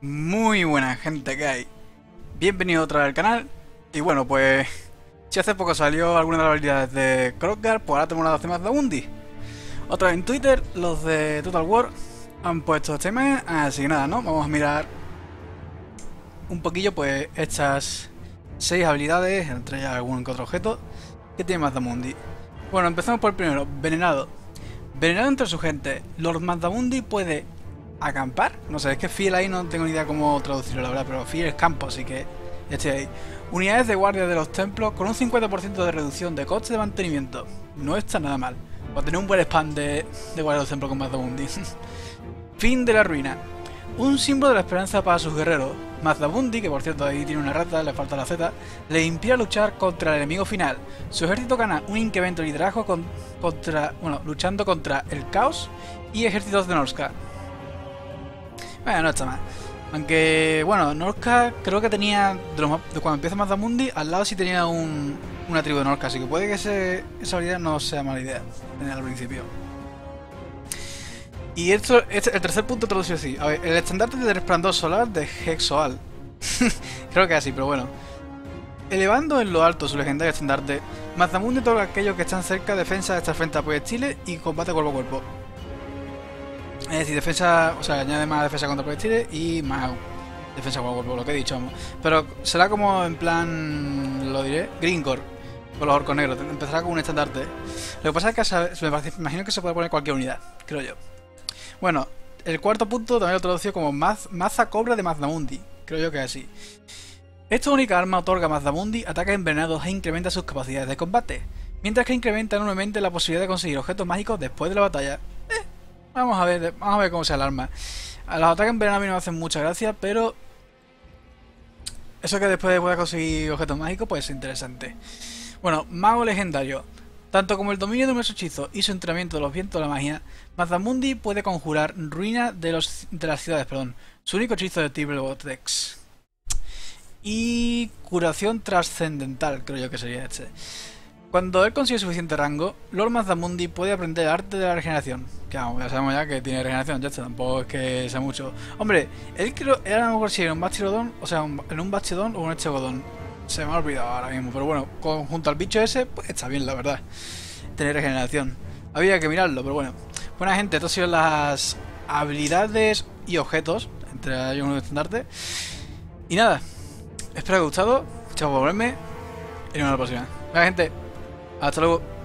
Muy buena gente que hay. Bienvenido otra vez al canal. Y bueno, pues si hace poco salió alguna de las habilidades de Kroger, pues ahora tenemos una de más de Undi. Otra vez en Twitter, los de Total War han puesto este mes, así que nada, ¿no? Vamos a mirar un poquillo pues estas seis habilidades, entre ellas algún que otro objeto, que tiene Mazdamundi. Bueno, empezamos por el primero, Venenado. Venenado entre su gente, Lord Mazdamundi puede acampar. No sé, es que fiel ahí no tengo ni idea cómo traducirlo, la verdad, pero fiel es campo, así que ya estoy ahí. Unidades de guardia de los templos con un 50% de reducción de coste de mantenimiento. No está nada mal. Para tener un buen spam de, de guardia de los templos con Mazdamundi. fin de la ruina. Un símbolo de la esperanza para sus guerreros. Mazdabundi, que por cierto ahí tiene una rata, le falta la Z, le impide luchar contra el enemigo final. Su ejército gana un incremento de liderazgo contra, bueno, luchando contra el caos y ejércitos de Norska. Bueno, no está mal. Aunque, bueno, Norska creo que tenía, de, cuando empieza Mazdamundi, al lado sí tenía una tribu de Norska, así que puede que esa habilidad no sea mala idea tener al principio. Y esto, este, el tercer punto traducido así. A ver, el estandarte de resplandor solar de Hexoal. creo que así, pero bueno. Elevando en lo alto su legendario estandarte, Mazdamundi todos aquellos que están cerca defensa de esta frente a proyectiles y combate cuerpo a cuerpo. Es decir, defensa, o sea, añade más defensa contra proyectiles y más defensa cuerpo, lo que he dicho. Pero será como en plan, lo diré, Gringor, con los orcos negros. Empezará con un estandarte. Lo que pasa es que me imagino que se puede poner cualquier unidad, creo yo. Bueno, el cuarto punto también lo traducido como Maza Cobra de Mazdamundi. Creo yo que es así. Esta única arma otorga a Mazdamundi ataques envenenados e incrementa sus capacidades de combate. Mientras que incrementa enormemente la posibilidad de conseguir objetos mágicos después de la batalla. Vamos a ver, vamos a ver cómo se alarma. A los ataques en a mí no me hacen mucha gracia, pero eso que después pueda conseguir objetos mágicos pues es interesante. Bueno, mago legendario. Tanto como el dominio de nuestro hechizo y su entrenamiento de los vientos de la magia, Mazamundi puede conjurar ruina de, los, de las ciudades, perdón. Su único hechizo de tipo Vortex. Y curación trascendental, creo yo que sería este. Cuando él consigue suficiente rango, Lord Mazamundi puede aprender el arte de la regeneración. Que ya sabemos ya que tiene regeneración, ya está, tampoco es que sea mucho. Hombre, él creo, era a lo mejor si era un Bastidodon, o sea, en un Bastidon o un Echegodon. Se me ha olvidado ahora mismo, pero bueno, junto al bicho ese, pues está bien, la verdad. Tener regeneración. Había que mirarlo, pero bueno. Buena gente, estas son las habilidades y objetos, entre ellos un estandarte. Y nada, espero que os haya gustado. Chao por verme y nos vemos la próxima. Buena gente. Hasta luego.